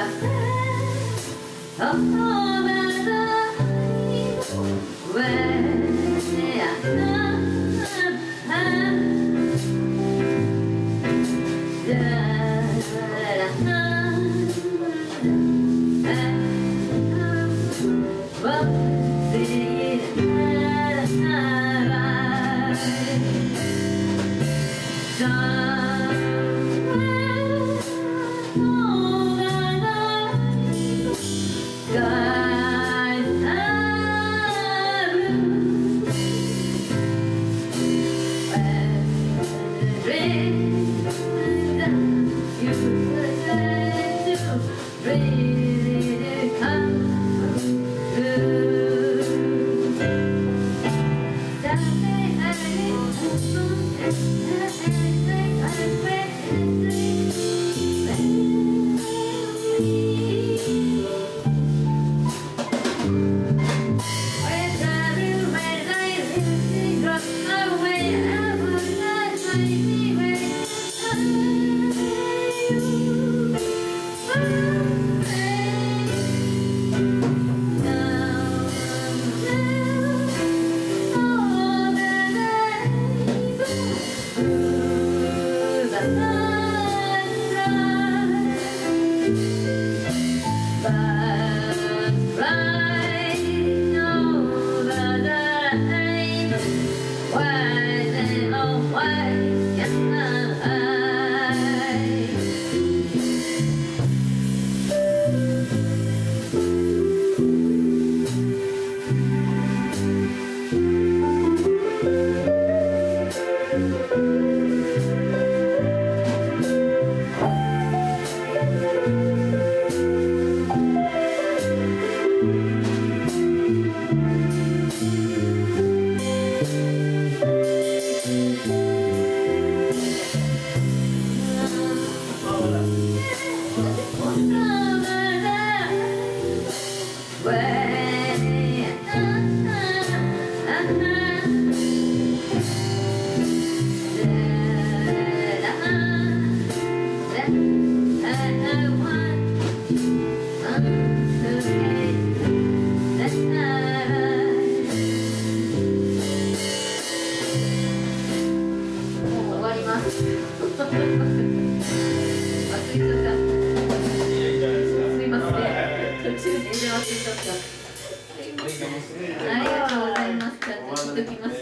Over the highway Away by ありがとうございます。ちゃん。とときます。